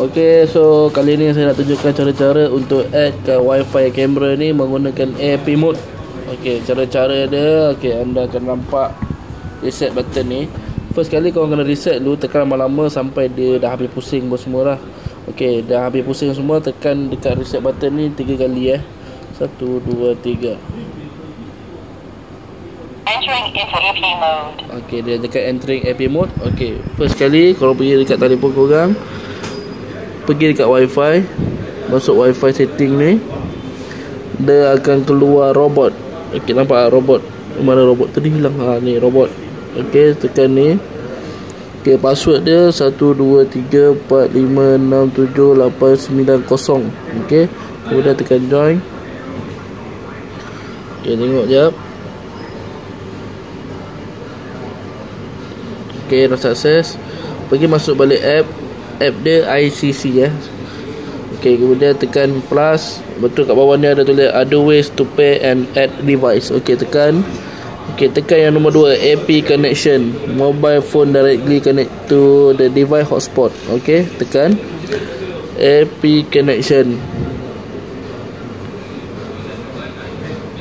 Okay, so kali ni saya nak tunjukkan cara-cara untuk add ke wifi kamera ni menggunakan AP mode. Okay, cara-cara dia, okay, anda akan nampak reset button ni. First kali kau kena reset dulu, tekan lama-lama sampai dia dah habis pusing semua lah. Okay, dah habis pusing semua, tekan dekat reset button ni tiga kali eh. Satu, dua, tiga. Entering into AP mode. Okay, dia dekat entering AP mode. Okay, first kali kalau pergi dekat telefon korang, pergi dekat wifi masuk wifi setting ni dia akan keluar robot. Ok nampak robot? Mana robot tadi hilang? Ha ni robot. Ok tekan ni. Ok password dia 1234567890 ok kemudian tekan join. Ok tengok jap. Ok dah sukses. Pergi masuk balik app app dia ICC ya. Okey, kemudian tekan plus. Betul kat bawah ni ada tulis other ways to pay and add device. Okey, tekan. Okey, tekan yang nombor 2 AP connection. Mobile phone directly connect to the device hotspot. Okey, tekan AP connection.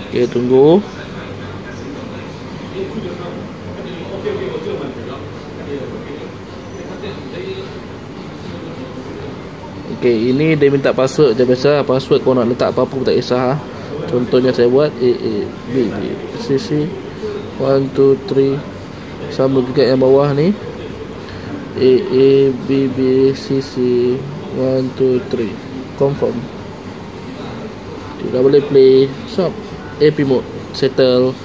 Okey, tunggu. Okey, ini dia minta password je biasa. Password kau nak letak apa-apa pun tak kisah. Ha. Contohnya saya buat A A B B C C 1 2 3 sama juga yang bawah ni. A A B B C C 1 2 3 confirm. Tidak boleh play. Stop. AP mode settle.